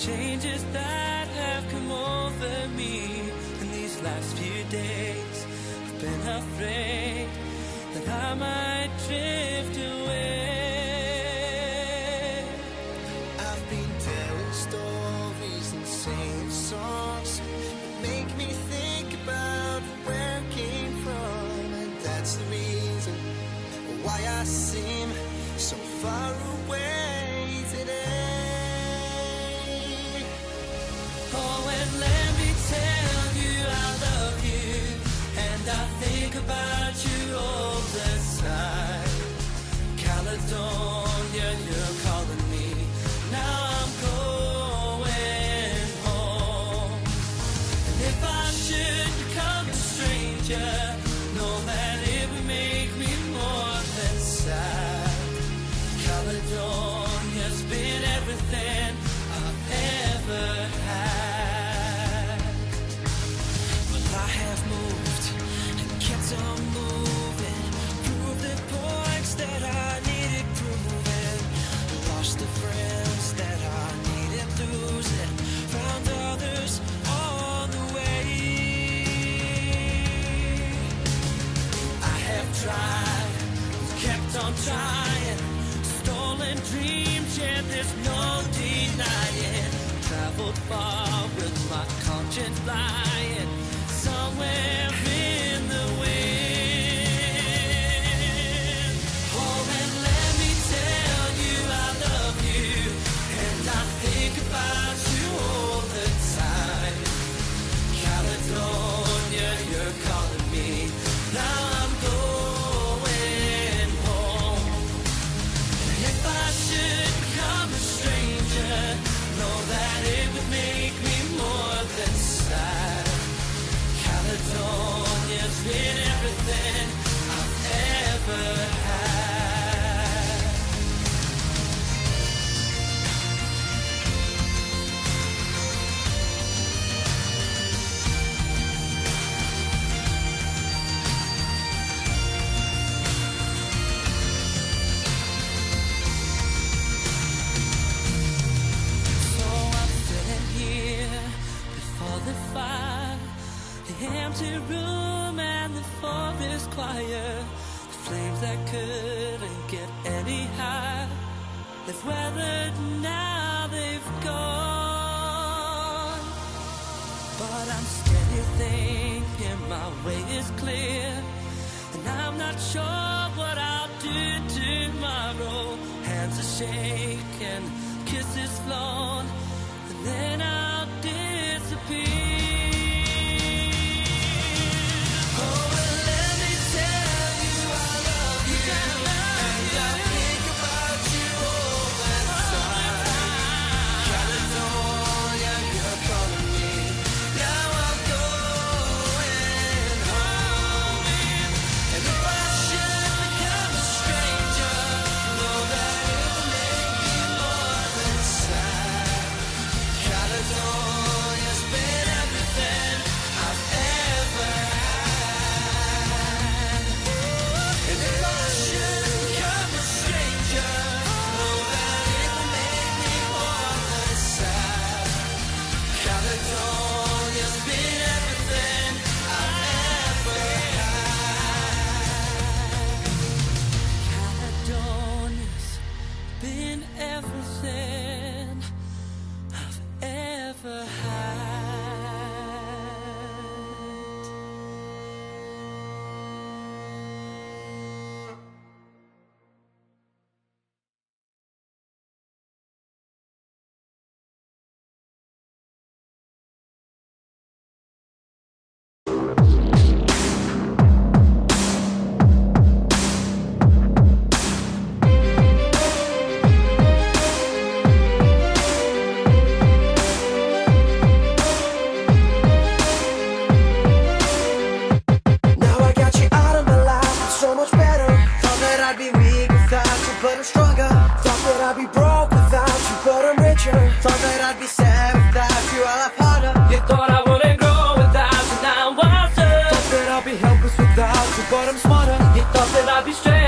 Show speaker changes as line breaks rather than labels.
changes that have come over me in these last few days. I've been afraid that I might drift away.
I've been telling stories and singing songs that make me think about where I came from, and that's the reason why I seem so far away.
Stranger, know that it would make me more than sad. Caledonia's been everything there's no denying. Traveled far with my conscience flying. Somewhere choir, the flames that couldn't get any higher. They've weathered now, they've gone. But I'm steady thinking my way is clear. And I'm not sure what I'll do tomorrow. Hands are shaking, kisses flown, and then I'll
weak without you, but I'm stronger. Thought that I'd be broke without you, but I'm richer. Thought that I'd be sad without you, I'll have harder.
You thought I wouldn't grow without you, now I'm wiser. Thought
that I'd be helpless without you, but I'm smarter.
You thought that I'd be stressed